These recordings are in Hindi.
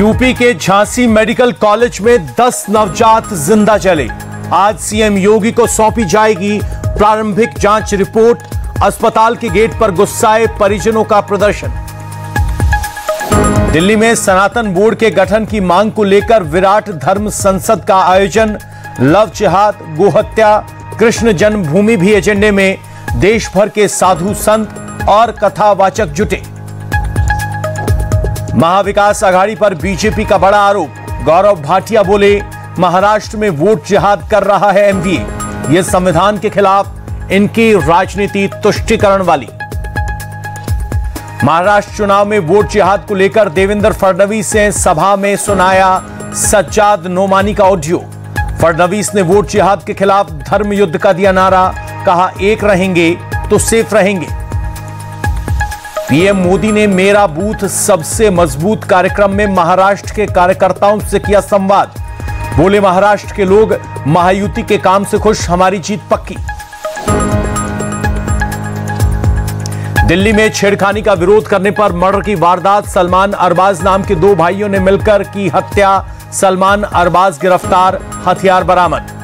यूपी के झांसी मेडिकल कॉलेज में 10 नवजात ज़िंदा चले आज सीएम योगी को सौंपी जाएगी प्रारंभिक जाँच रिपोर्ट। अस्पताल के गेट पर गुस्साए परिजनों का प्रदर्शन। दिल्ली में सनातन बोर्ड के गठन की मांग को लेकर विराट धर्म संसद का आयोजन। लव जिहाद, गोहत्या, कृष्ण जन्मभूमि भी एजेंडे में। देश भर के साधु संत और कथावाचक जुटे। महाविकास आघाड़ी पर बीजेपी का बड़ा आरोप। गौरव भाटिया बोले, महाराष्ट्र में वोट जिहाद कर रहा है एनडीए। यह संविधान के खिलाफ इनकी राजनीति तुष्टिकरण वाली। महाराष्ट्र चुनाव में वोट जिहाद को लेकर देवेंद्र फडणवीस ने सभा में सुनाया सज्जाद नोमानी का ऑडियो। फडणवीस ने वोट जिहाद के खिलाफ धर्म युद्ध का दिया नारा, कहा, एक रहेंगे तो सेफ़ रहेंगे। पीएम मोदी ने मेरा बूथ सबसे मज़बूत कार्यक्रम में महाराष्ट्र के कार्यकर्ताओं से किया संवाद। बोले, महाराष्ट्र के लोग महायुति के काम से खुश, हमारी जीत पक्की। दिल्ली में छेड़खानी का विरोध करने पर मर्डर की वारदात। सलमान अरबाज नाम के दो भाइयों ने मिलकर की हत्या। सलमान अरबाज गिरफ़्तार, हथियार बरामद।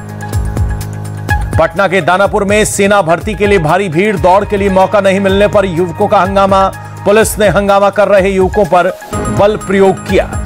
पटना के दानापुर में सेना भर्ती के लिए भारी भीड़, दौड़ के लिए मौका नहीं मिलने पर युवकों का हंगामा। पुलिस ने हंगामा कर रहे युवकों पर बल प्रयोग किया।